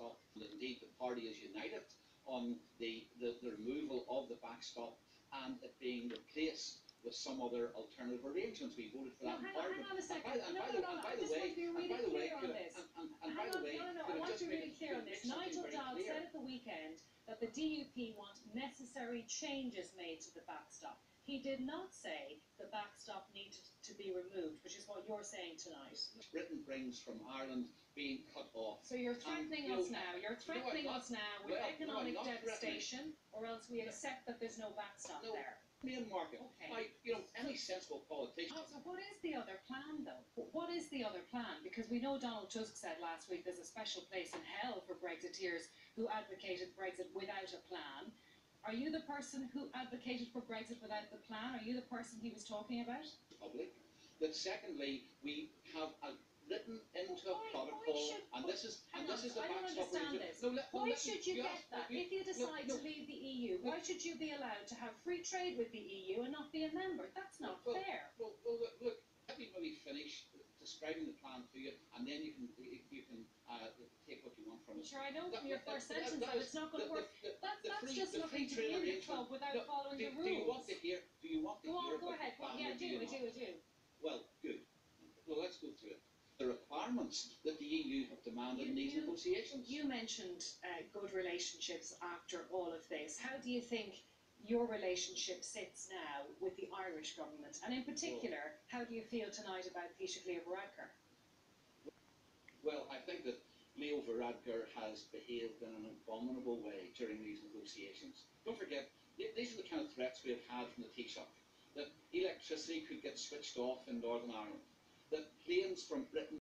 backstop. And indeed, the party is united on the, the, the removal of the backstop and it being replaced with some other alternative arrangements. We voted for No, that in hang on, Parliament. hang on a second. And by, and No, no, the, no, no, I just way, want to be really the way, clear on this. and, and, and Hang on, way, no, no, no, I want to be really clear on this. Nigel Dodds said at the weekend that the DUP want necessary changes made to the backstop. He did not say the backstop needed to be removed, which is what you're saying tonight. Britain brings from Ireland being cut off. So you're threatening you us now, you're no, threatening us now with Well, economic threatening. devastation, or else we accept that there's no backstop No. there. Main market. Okay. You know, any sensible politician. Oh, So what is the other plan though? What is the other plan? Because we know Donald Tusk said last week there's a special place in hell for Brexiteers who advocated Brexit without a plan. Are you the person who advocated for Brexit without the plan? Are you the person he was talking about? public. That secondly, we have a written into a Why- why should- and this is, and this is the I don't backstop. understand this. No, let- Why let should you get asked- that? you- If you decide no. to leave the EU, No. why should you be allowed to have free trade with the EU and not be a member? That's not Well, fair. Well, well, look, look, let me maybe finish describing the plan to you, and then you can, you can, uh, take what you want from it. Sure, I know That- from your that- first that- sentence that that it's not going to work. the- the- That's, the that's free- just the looking to be in the club without No, following do, the rules. do you want to hear, do you want to Go hear on, go ahead. Well, yeah, do do, I do, I do. Well, good. Well, let's go through it. The requirements that the EU have demanded in these you- negotiations. You mentioned uh, good relationships after all of this. How do you think your relationship sits now with the Irish government? And in particular, how do you feel tonight about Peter Leo Varadkar? Well, I think that Varadkar has behaved in an abominable way during these negotiations. Don't forget, these are the kind of threats we have had from the Taoiseach. That electricity could get switched off in Northern Ireland. That planes from Britain